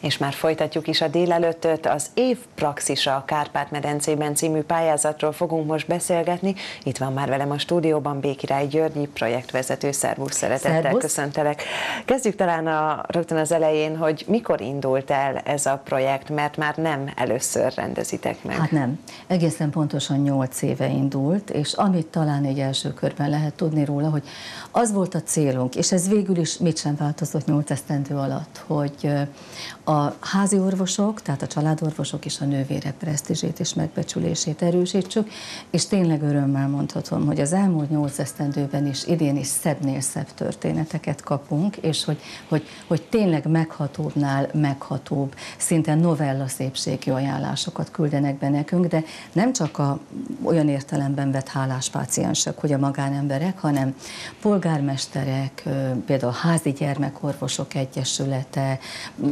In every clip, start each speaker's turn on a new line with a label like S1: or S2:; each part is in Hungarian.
S1: És már folytatjuk is a délelőttöt. Az év praxisa a Kárpát-medencében című pályázatról fogunk most beszélgetni. Itt van már velem a stúdióban Békirály Györgyi, projektvezető. Szervusz, szeretettel Szervusz. köszöntelek. Kezdjük talán a, rögtön az elején, hogy mikor indult el ez a projekt, mert már nem először rendezitek meg.
S2: Hát nem. Egészen pontosan 8 éve indult, és amit talán egy első körben lehet tudni róla, hogy az volt a célunk, és ez végül is mit sem változott 8 esztendő alatt, hogy a házi orvosok, tehát a családorvosok és a nővérek presztízsét és megbecsülését erősítsük, és tényleg örömmel mondhatom, hogy az elmúlt nyolc esztendőben is idén is szebbnél szebb történeteket kapunk, és hogy, hogy, hogy tényleg meghatóbbnál meghatóbb, szinte novella szépségi ajánlásokat küldenek be nekünk, de nem csak a olyan értelemben vett hálás páciensek, hogy a magánemberek, hanem polgármesterek, például házi gyermekorvosok egyesülete,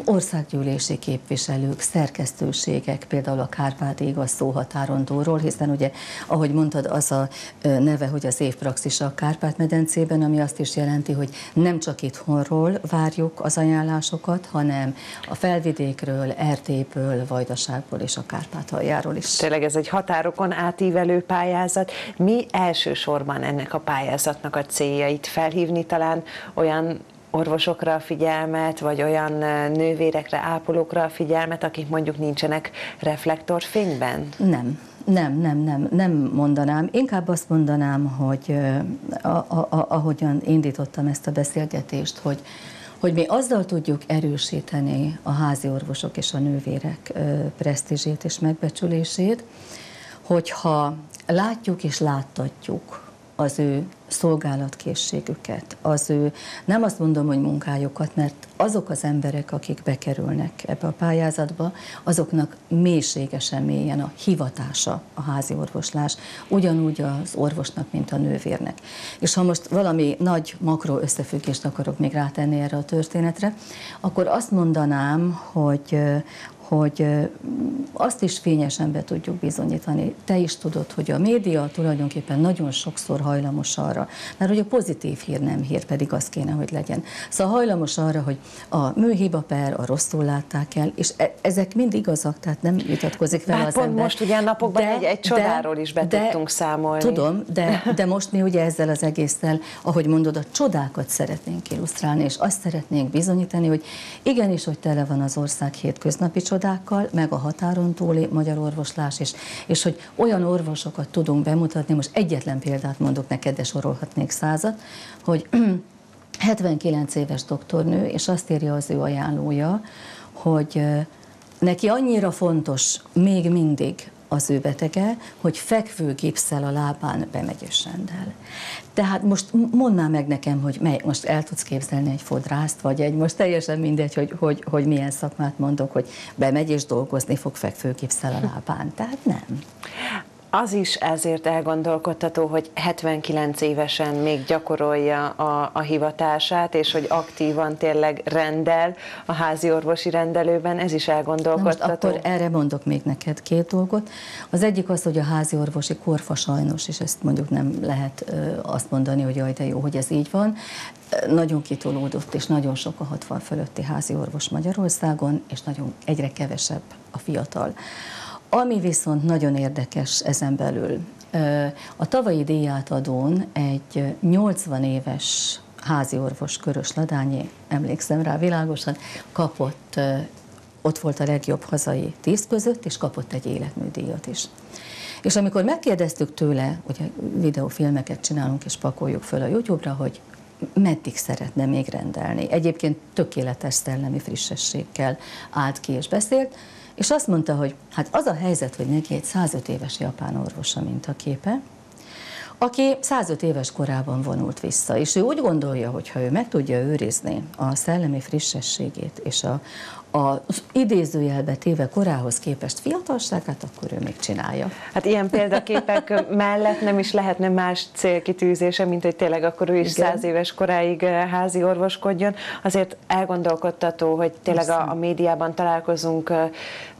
S2: ország országgyűlési képviselők, szerkesztőségek, például a Kárpát ég a szóhatáron túlról, hiszen ugye, ahogy mondtad, az a neve, hogy az évpraxis a Kárpát-medencében, ami azt is jelenti, hogy nem csak itthonról várjuk az ajánlásokat, hanem a felvidékről, Erdélyből, Vajdaságból és a Kárpát-aljáról is.
S1: Tényleg ez egy határokon átívelő pályázat. Mi elsősorban ennek a pályázatnak a céljait felhívni talán olyan orvosokra a figyelmet, vagy olyan nővérekre, ápolókra a figyelmet, akik mondjuk nincsenek reflektorfényben?
S2: Nem, nem, nem, nem, nem mondanám. Inkább azt mondanám, hogy a, a, a, ahogyan indítottam ezt a beszélgetést, hogy hogy mi azzal tudjuk erősíteni a házi orvosok és a nővérek presztízsét és megbecsülését, hogyha látjuk és láttatjuk az ő szolgálatkészségüket, az ő, nem azt mondom, hogy munkájukat, mert azok az emberek, akik bekerülnek ebbe a pályázatba, azoknak mélységesen mélyen a hivatása a házi orvoslás, ugyanúgy az orvosnak, mint a nővérnek. És ha most valami nagy makro összefüggést akarok még rátenni erre a történetre, akkor azt mondanám, hogy hogy azt is fényesen be tudjuk bizonyítani. Te is tudod, hogy a média tulajdonképpen nagyon sokszor hajlamos arra, mert hogy a pozitív hír nem hír, pedig az kéne, hogy legyen. Szóval hajlamos arra, hogy a műhiba per, a rosszul látták el, és e- ezek mind igazak, tehát nem vitatkozik vele
S1: az pont ember. most ugye napokban de, egy, egy csodáról de, is be de, tudtunk számolni.
S2: Tudom, de, de most mi ugye ezzel az egésszel, ahogy mondod, a csodákat szeretnénk illusztrálni, és azt szeretnénk bizonyítani, hogy igenis, hogy tele van az ország hétköznapi csodákkal, meg a határon túli magyar orvoslás is, és hogy olyan orvosokat tudunk bemutatni, most egyetlen példát mondok neked, de sorolhatnék százat, hogy 79 éves doktornő, és azt írja az ő ajánlója, hogy neki annyira fontos még mindig az ő betege, hogy fekvő gipszel a lábán bemegy és rendel. Tehát most mondd meg nekem, hogy mely, most el tudsz képzelni egy fodrászt, vagy egy, most teljesen mindegy, hogy, hogy, hogy milyen szakmát mondok, hogy bemegy és dolgozni fog fekvő gipszel a lábán. Tehát nem
S1: az is ezért elgondolkodtató, hogy 79 évesen még gyakorolja a, a hivatását, és hogy aktívan tényleg rendel a házi orvosi rendelőben, ez is elgondolkodtató.
S2: Na most akkor erre mondok még neked két dolgot. Az egyik az, hogy a házi orvosi korfa sajnos, és ezt mondjuk nem lehet azt mondani, hogy jaj, de jó, hogy ez így van, nagyon kitolódott, és nagyon sok a 60 fölötti házi orvos Magyarországon, és nagyon egyre kevesebb a fiatal. Ami viszont nagyon érdekes ezen belül, a tavalyi díjátadón egy 80 éves házi orvos Körös Ladányi, emlékszem rá világosan, kapott, ott volt a legjobb hazai tíz között, és kapott egy életműdíjat is. És amikor megkérdeztük tőle, hogy videófilmeket csinálunk és pakoljuk föl a YouTube-ra, hogy meddig szeretne még rendelni. Egyébként tökéletes szellemi frissességgel állt ki és beszélt, és azt mondta, hogy hát az a helyzet, hogy neki egy 105 éves japán orvosa képe, aki 105 éves korában vonult vissza, és ő úgy gondolja, hogy ha ő meg tudja őrizni a szellemi frissességét és a, az idézőjelbe téve korához képest fiatalságát, akkor ő még csinálja.
S1: Hát ilyen példaképek mellett nem is lehetne más célkitűzése, mint hogy tényleg akkor ő is száz éves koráig eh, házi orvoskodjon. Azért elgondolkodtató, hogy tényleg a, a médiában találkozunk eh,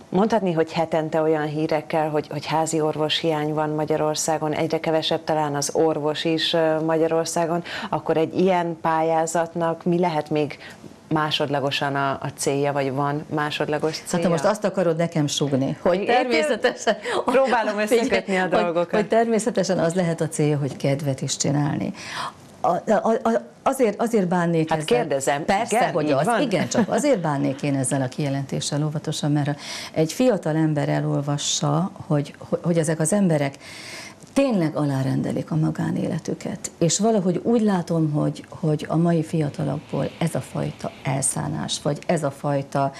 S1: Mondhatni, hogy hetente olyan hírekkel, hogy, hogy házi orvos hiány van Magyarországon, egyre kevesebb talán az orvos is Magyarországon, akkor egy ilyen pályázatnak mi lehet még másodlagosan a, a célja, vagy van másodlagos célja?
S2: Hát most azt akarod nekem sugni, hogy természetesen...
S1: Próbálom összekötni a dolgokat.
S2: Hogy, hogy természetesen az lehet a célja, hogy kedvet is csinálni. A, a, azért, azért bánnék
S1: hát
S2: ezzel.
S1: kérdezem,
S2: Persze,
S1: igen,
S2: hogy az.
S1: Van?
S2: Igen, csak azért bánnék én ezzel a kijelentéssel óvatosan, mert egy fiatal ember elolvassa, hogy, hogy ezek az emberek tényleg alárendelik a magánéletüket. És valahogy úgy látom, hogy, hogy a mai fiatalokból ez a fajta elszánás, vagy ez a fajta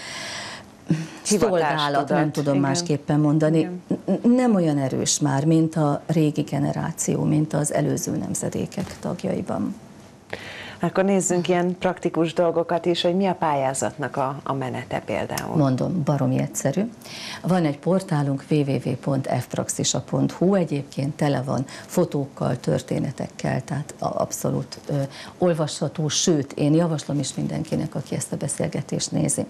S2: szolgálat, nem tudom Igen. másképpen mondani, Igen. nem olyan erős már, mint a régi generáció, mint az előző nemzedékek tagjaiban.
S1: Akkor nézzünk ilyen praktikus dolgokat is, hogy mi a pályázatnak a, a menete például.
S2: Mondom, baromi egyszerű. Van egy portálunk www.fpraxisa.hu, egyébként tele van fotókkal, történetekkel, tehát abszolút ö, olvasható, sőt, én javaslom is mindenkinek, aki ezt a beszélgetést nézi,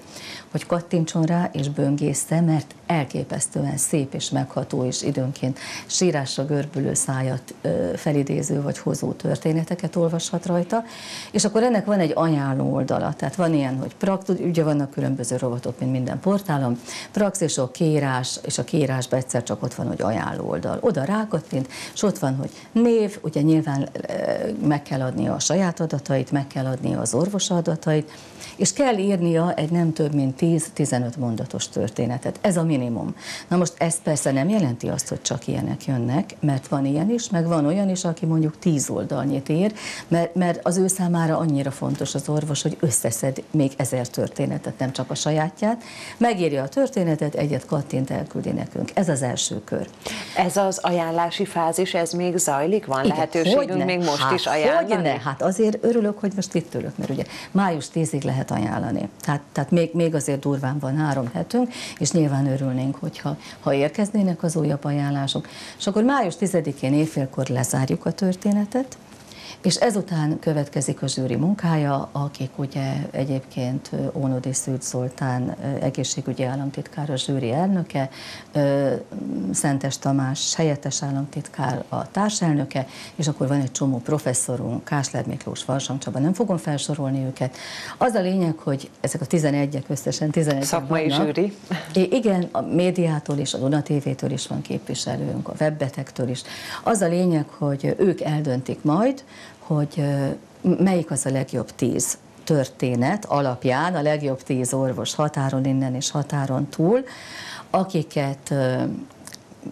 S2: hogy kattintson rá és böngészze, mert elképesztően szép és megható és időnként sírásra görbülő szájat ö, felidéző vagy hozó történeteket olvashat rajta, és akkor ennek van egy ajánló oldala, tehát van ilyen, hogy praktus, ugye vannak különböző rovatok, mint minden portálon, praxisok, kérás, és a kérásban egyszer csak ott van, hogy ajánló oldal. Oda rákattint, és ott van, hogy név, ugye nyilván meg kell adnia a saját adatait, meg kell adnia az orvos adatait, és kell írnia egy nem több mint 10-15 mondatos történetet. Ez a minimum. Na most ez persze nem jelenti azt, hogy csak ilyenek jönnek, mert van ilyen is, meg van olyan is, aki mondjuk 10 oldalnyit ír, mert, mert az ő számára annyira fontos az orvos, hogy összeszed még ezer történetet, nem csak a sajátját. Megírja a történetet, egyet kattint elküldi nekünk. Ez az első kör.
S1: Ez az ajánlási fázis, ez még zajlik? Van Igen, lehetőségünk még most
S2: hát,
S1: is ajánlani?
S2: Hogyne? Hát azért örülök, hogy most itt ülök, mert ugye május 10-ig lehet ajánlani. Tehát, tehát még, még azért durván van három hetünk, és nyilván örülnénk, hogyha ha érkeznének az újabb ajánlások. És akkor május 10-én évfélkor lezárjuk a történetet, és ezután következik a zsűri munkája, akik ugye egyébként Ónodi Szűd Zoltán egészségügyi államtitkár, a zsűri elnöke, Szentes Tamás helyettes államtitkár, a társelnöke, és akkor van egy csomó professzorunk, Kásler Miklós, Varsang Csaba, nem fogom felsorolni őket. Az a lényeg, hogy ezek a 11-ek összesen 11
S1: Szakmai vannak. zsűri.
S2: Igen, a médiától is, a Duna TV-től is van képviselőnk, a webbetektől is. Az a lényeg, hogy ők eldöntik majd, hogy melyik az a legjobb tíz történet alapján, a legjobb tíz orvos határon innen és határon túl, akiket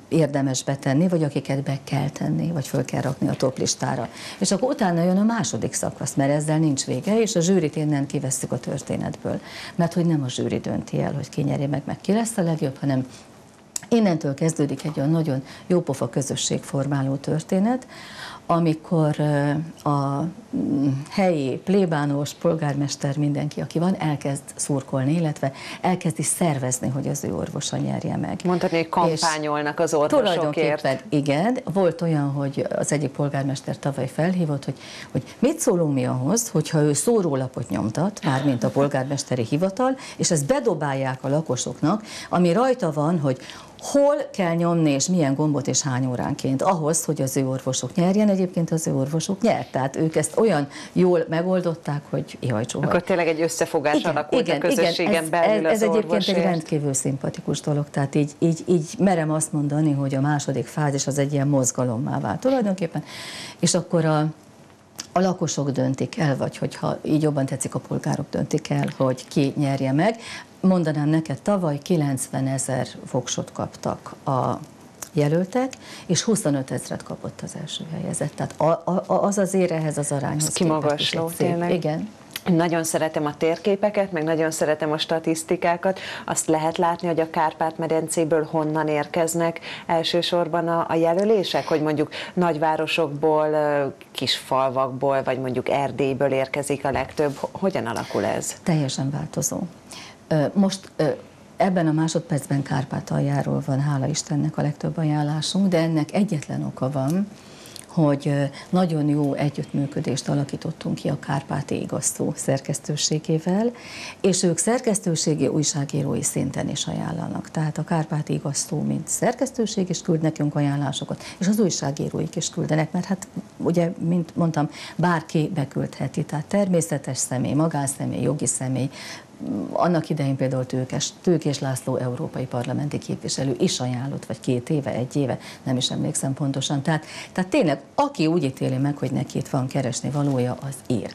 S2: érdemes betenni, vagy akiket be kell tenni, vagy föl kell rakni a top listára. És akkor utána jön a második szakasz, mert ezzel nincs vége, és a zsűrit innen kivesszük a történetből. Mert hogy nem a zsűri dönti el, hogy ki nyeri meg, meg ki lesz a legjobb, hanem innentől kezdődik egy olyan nagyon jópofa közösségformáló történet, amikor a mm, helyi plébános, polgármester, mindenki, aki van, elkezd szurkolni, illetve elkezdi szervezni, hogy az ő orvosa nyerje meg.
S1: Mondhatni, hogy kampányolnak az orvosokért. Tulajdonképpen
S2: igen. Volt olyan, hogy az egyik polgármester tavaly felhívott, hogy, hogy mit szólunk mi ahhoz, hogyha ő szórólapot nyomtat, mármint a polgármesteri hivatal, és ezt bedobálják a lakosoknak, ami rajta van, hogy hol kell nyomni, és milyen gombot, és hány óránként, ahhoz, hogy az ő orvosok nyerjen. Egyébként az ő orvosok nyert, tehát ők ezt olyan jól megoldották, hogy ihajcsóval.
S1: Akkor tényleg egy összefogás igen, alakult igen, a közösségen igen, ez, belül ez,
S2: ez egyébként egy rendkívül szimpatikus dolog, tehát így, így, így merem azt mondani, hogy a második fázis az egy ilyen mozgalommá vált tulajdonképpen, és akkor a, a lakosok döntik el, vagy hogyha így jobban tetszik, a polgárok döntik el, hogy ki nyerje meg mondanám neked, tavaly 90 ezer voksot kaptak a jelöltek, és 25 ezeret kapott az első helyezett. Tehát az azért ehhez az arányhoz
S1: kimagasló, tényleg.
S2: Igen.
S1: Nagyon szeretem a térképeket, meg nagyon szeretem a statisztikákat. Azt lehet látni, hogy a Kárpát-medencéből honnan érkeznek elsősorban a, a jelölések, hogy mondjuk nagyvárosokból, kis falvakból, vagy mondjuk Erdélyből érkezik a legtöbb. Hogyan alakul ez?
S2: Teljesen változó. Most ebben a másodpercben Kárpátaljáról van, hála Istennek a legtöbb ajánlásunk, de ennek egyetlen oka van, hogy nagyon jó együttműködést alakítottunk ki a Kárpáti Igaztó szerkesztőségével, és ők szerkesztőségi újságírói szinten is ajánlanak. Tehát a Kárpáti Igaztó, mint szerkesztőség is küld nekünk ajánlásokat, és az újságíróik is küldenek, mert hát ugye, mint mondtam, bárki beküldheti, tehát természetes személy, magánszemély, jogi személy, annak idején például Tőkes, Tőkés László európai parlamenti képviselő is ajánlott, vagy két éve, egy éve, nem is emlékszem pontosan. Tehát, tehát tényleg, aki úgy ítéli meg, hogy neki itt van keresni valója, az ír.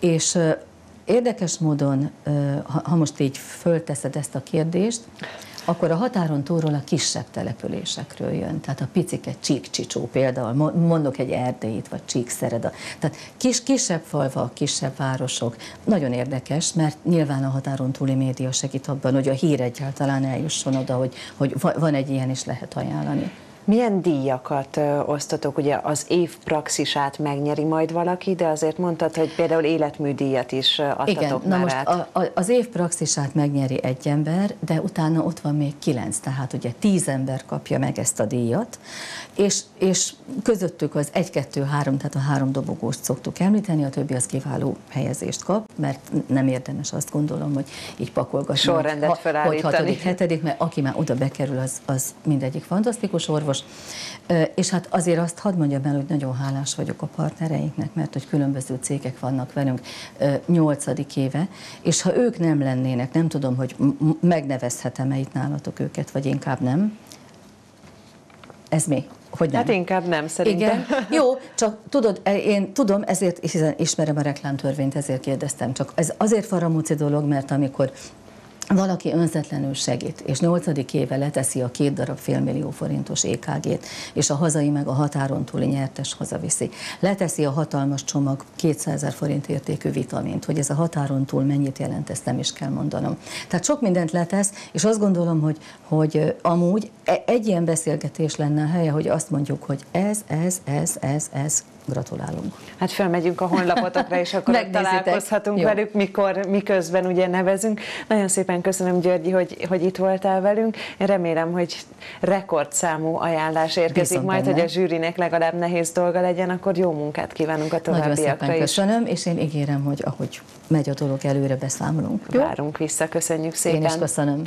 S2: És érdekes módon, ha most így fölteszed ezt a kérdést, akkor a határon túlról a kisebb településekről jön. Tehát a picike Csíkcsicsó például, mondok egy erdélyit, vagy Csíkszereda. Tehát kis, kisebb falvak, kisebb városok. Nagyon érdekes, mert nyilván a határon túli média segít abban, hogy a hír egyáltalán eljusson oda, hogy, hogy van egy ilyen is lehet ajánlani.
S1: Milyen díjakat osztotok? Ugye az év praxisát megnyeri majd valaki, de azért mondtad, hogy például életműdíjat is adtatok
S2: Igen, na most a, a, az év praxisát megnyeri egy ember, de utána ott van még kilenc, tehát ugye tíz ember kapja meg ezt a díjat, és, és közöttük az egy, kettő, három, tehát a három dobogóst szoktuk említeni, a többi az kiváló helyezést kap, mert nem érdemes azt gondolom, hogy így pakolgatni.
S1: Sorrendet felállítani.
S2: Hogy hatodik, hetedik, mert aki már oda bekerül, az, az mindegyik fantasztikus orvos, fontos. És hát azért azt hadd mondjam el, hogy nagyon hálás vagyok a partnereinknek, mert hogy különböző cégek vannak velünk nyolcadik éve, és ha ők nem lennének, nem tudom, hogy megnevezhetem-e itt nálatok őket, vagy inkább nem. Ez mi? Hogy nem?
S1: Hát inkább nem, szerintem. Igen.
S2: Jó, csak tudod, e, én tudom, ezért hiszen ismerem a reklámtörvényt, ezért kérdeztem. Csak ez azért faramúci dolog, mert amikor valaki önzetlenül segít, és nyolcadik éve leteszi a két darab félmillió forintos EKG-t, és a hazai meg a határon túli nyertes hazaviszi. Leteszi a hatalmas csomag 200 forint értékű vitamint, hogy ez a határon túl mennyit jelent, ezt nem is kell mondanom. Tehát sok mindent letesz, és azt gondolom, hogy, hogy amúgy e, egy ilyen beszélgetés lenne a helye, hogy azt mondjuk, hogy ez, ez, ez, ez, ez Gratulálunk.
S1: Hát felmegyünk a honlapotokra, és akkor találkozhatunk Jó. velük, mikor, miközben ugye nevezünk. Nagyon szépen köszönöm, Györgyi, hogy, hogy itt voltál velünk. Én remélem, hogy rekordszámú ajánlás érkezik Bízom majd, benne. hogy a zsűrinek legalább nehéz dolga legyen, akkor jó munkát kívánunk a továbbiakra Nagyon szépen
S2: is. köszönöm, és én ígérem, hogy ahogy megy a dolog előre, beszámolunk.
S1: Jó? Várunk vissza, köszönjük szépen. Én
S2: is köszönöm.